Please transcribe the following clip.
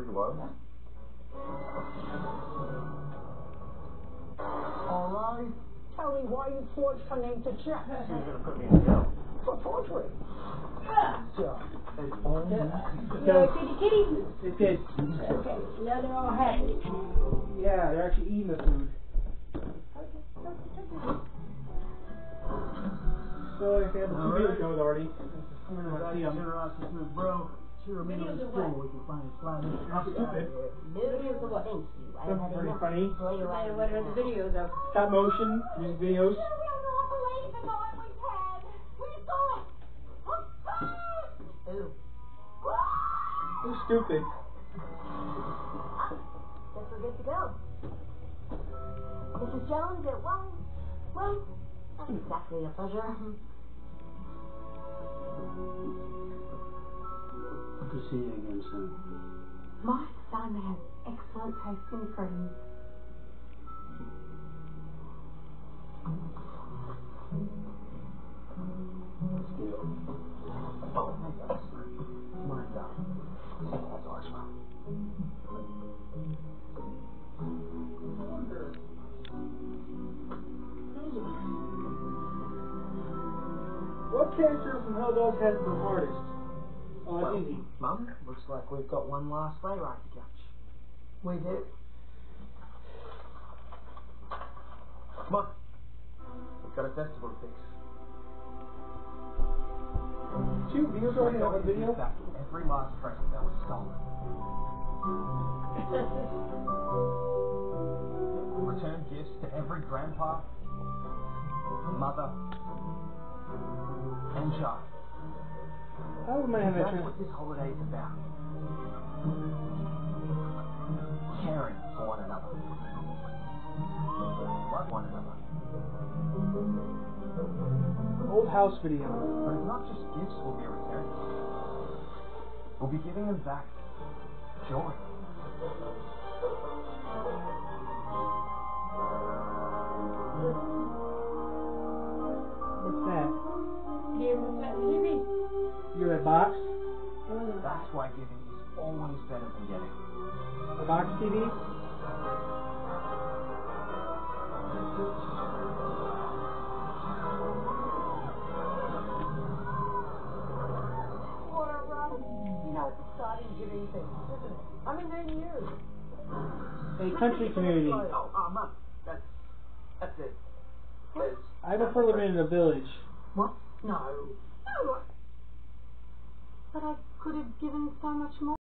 pretty low. Alright. Tell me why you forged her name to check. She was gonna put me in jail. For forgery. So, It's only Yeah, kitty kitty. it did. Okay, now they're all happy. Yeah, they're actually eating the food. So if they have the two Alright. videos already. I'm gonna Let's back see to 'em. generosity with bro. Sure, me on Videos the of store what? we can find a slide. How stupid. Videos of what? Thank you. I had pretty enough. funny. Right what are the videos of? Stop motion, music videos. They're stupid. Ah, guess we're good to go. Mrs. Jones, it was, well, not exactly a pleasure. Mm-hmm. Hope to see you again soon. My son has excellent taste in friends. Still. My God. That's awesome. What character from Hellboy has the hardest? Oh, Well. Mum, looks like we've got one last sleigh ride to catch. We did. Come on. We've got a festival to fix. Two videos already have a video? Back every last present that was stolen. Return gifts to every grandpa, mother, How would man have that That's what this holiday is about. Caring for one another. Love one another. Old house video. But it's not just gifts we'll be returning. We'll be giving them back joy. You have a box? That's why giving is always better than getting. A box TV? You know, it's exciting giving things. I mean, they're new. A country community. Oh, uh, Mum, that's, that's it. There's I prefer living in a village. What? No. No. But I could have given so much more.